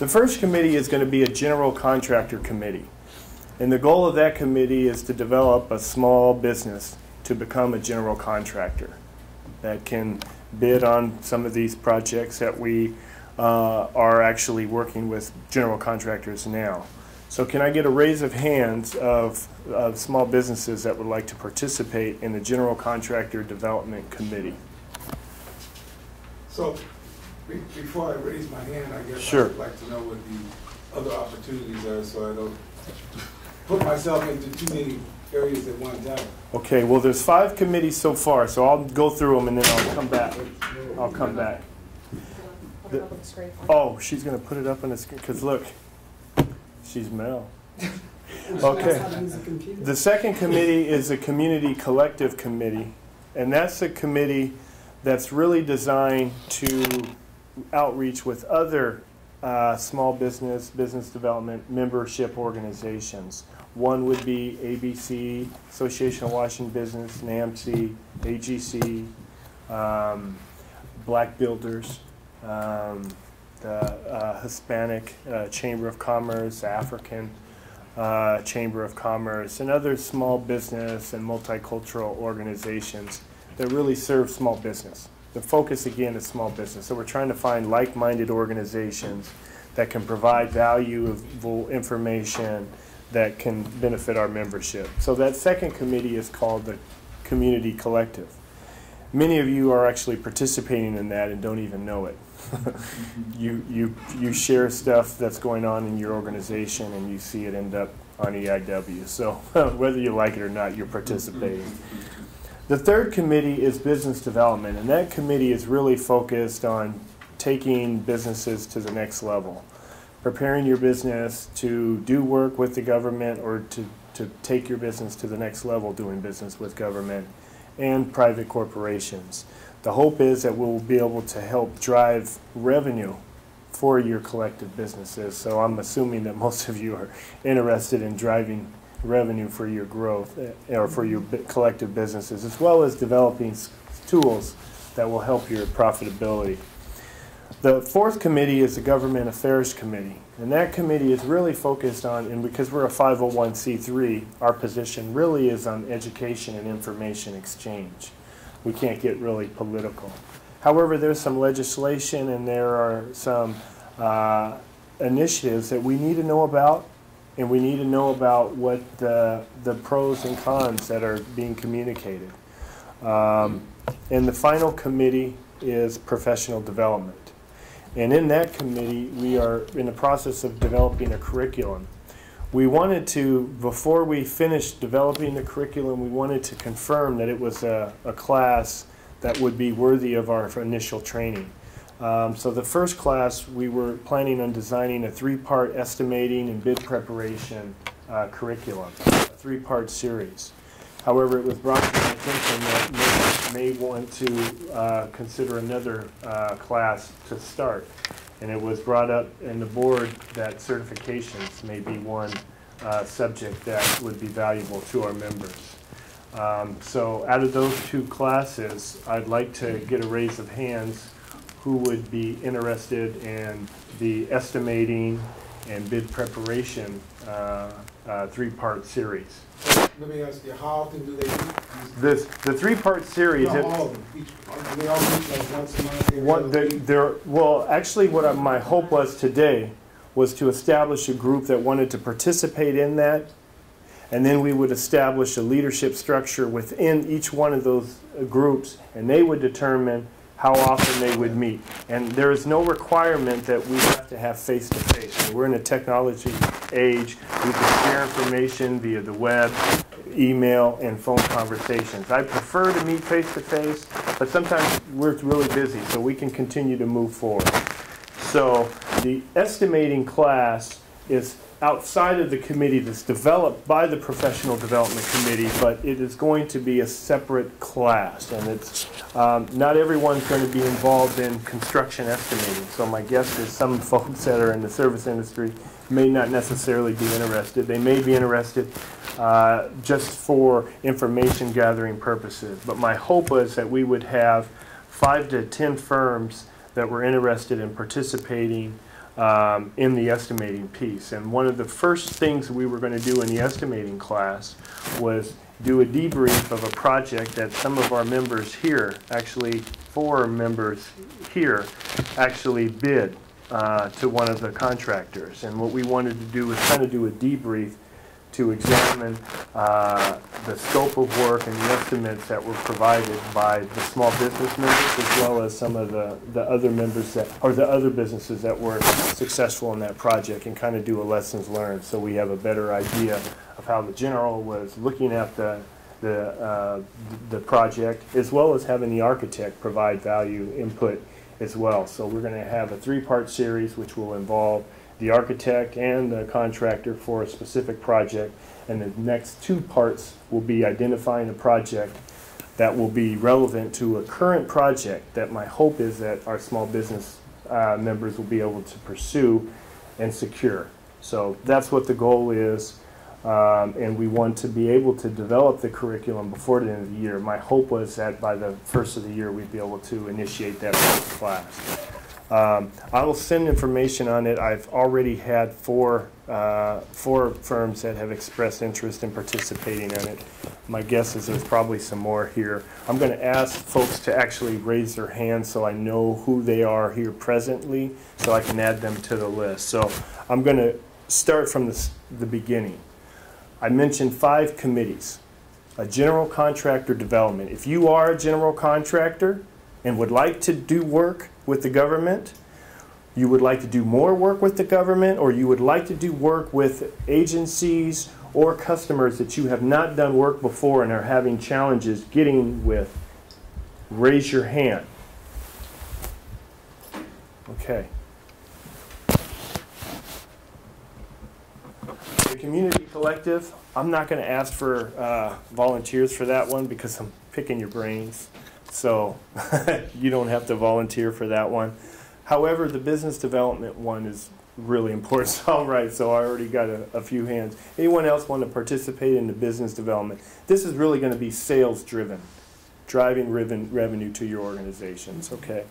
The first committee is going to be a general contractor committee. And the goal of that committee is to develop a small business to become a general contractor that can bid on some of these projects that we uh, are actually working with general contractors now. So can I get a raise of hands of, of small businesses that would like to participate in the General Contractor Development Committee? So, before I raise my hand, I guess Sure. I'd like to know what the other opportunities are, so I don't put myself into too many areas at one time. Okay, well, there's five committees so far, so I'll go through them and then I'll come back. I'll come back. Put it up on the screen for me. Oh, she's gonna put it up on the screen, because look, she's Mel. Okay. The second committee is a community collective committee, and that's a committee that's really designed to outreach with other uh, small business, business development membership organizations. One would be ABC, Association of Washington Business, NAMC, AGC, um, Black Builders, um, the uh, Hispanic uh, Chamber of Commerce, African uh, Chamber of Commerce, and other small business and multicultural organizations that really serve small business. The focus again is small business. So we're trying to find like-minded organizations that can provide valuable information that can benefit our membership. So that second committee is called the Community Collective. Many of you are actually participating in that and don't even know it. you, you, you share stuff that's going on in your organization and you see it end up on EIW. So whether you like it or not, you're participating. The third committee is business development, and that committee is really focused on taking businesses to the next level, preparing your business to do work with the government or to, to take your business to the next level doing business with government and private corporations. The hope is that we'll be able to help drive revenue for your collective businesses. So I'm assuming that most of you are interested in driving revenue for your growth eh, or for your collective businesses, as well as developing tools that will help your profitability. The fourth committee is the Government Affairs Committee, and that committee is really focused on, and because we're a 501c3, our position really is on education and information exchange. We can't get really political. However, there's some legislation and there are some uh, initiatives that we need to know about, and we need to know about what the, the pros and cons that are being communicated. Um, and the final committee is professional development. And in that committee, we are in the process of developing a curriculum. We wanted to, before we finished developing the curriculum, we wanted to confirm that it was a, a class that would be worthy of our initial training. Um, so the first class, we were planning on designing a three-part estimating and bid preparation uh, curriculum, a three-part series. However, it was brought to my attention that may, may want to uh, consider another uh, class to start. And it was brought up in the board that certifications may be one uh, subject that would be valuable to our members. Um, So out of those two classes, I'd like to get a raise of hands who would be interested in the estimating and bid preparation uh, uh, three-part series. Let me ask you, how often do they meet? This, the three-part series, it- all of them, each, do they all meet like once a month? what, the- there, well, actually, what I- my hope was today was to establish a group that wanted to participate in that, and then we would establish a leadership structure within each one of those uh, groups, and they would determine how often they would meet. And there is no requirement that we have to have face-to-face. We're in a technology age. We can share information via the web, email, and phone conversations. I prefer to meet face-to-face, but sometimes we're really busy, so we can continue to move forward. So the estimating class is outside of the committee that's developed by the professional development committee, but it is going to be a separate class. And it's, um, not everyone's going to be involved in construction estimating. So my guess is some folks that are in the service industry may not necessarily be interested. They may be interested uh, just for information gathering purposes. But my hope was that we would have five to 10 firms that were interested in participating um, in the estimating piece. And one of the first things we were going to do in the estimating class was do a debrief of a project that some of our members here, actually four members here, actually bid uh, to one of the contractors. And what we wanted to do was kind of do a debrief to examine uh, the scope of work and the estimates that were provided by the small business members as well as some of the, the other members that, or the other businesses that were successful in that project and kind of do a lessons learned so we have a better idea of how the general was looking at the, the, uh, the project as well as having the architect provide value input as well. So we're going to have a three-part series which will involve the architect and the contractor for a specific project. And the next two parts will be identifying a project that will be relevant to a current project that my hope is that our small business uh, members will be able to pursue and secure. So that's what the goal is. Um, and we want to be able to develop the curriculum before the end of the year. My hope was that by the first of the year, we'd be able to initiate that class. Um, I will send information on it. I've already had four, uh, four firms that have expressed interest in participating in it. My guess is there's probably some more here. I'm going to ask folks to actually raise their hands so I know who they are here presently, so I can add them to the list. So I'm going to start from the, the beginning. I mentioned five committees. A general contractor development. If you are a general contractor and would like to do work with the government, you would like to do more work with the government, or you would like to do work with agencies or customers that you have not done work before and are having challenges getting with, raise your hand. Okay. The community collective, I'm not going to ask for uh, volunteers for that one because I'm picking your brains. So you don't have to volunteer for that one. However, the business development one is really important. All right, so I already got a, a few hands. Anyone else want to participate in the business development? This is really going to be sales driven, driving reven- revenue to your organizations, okay?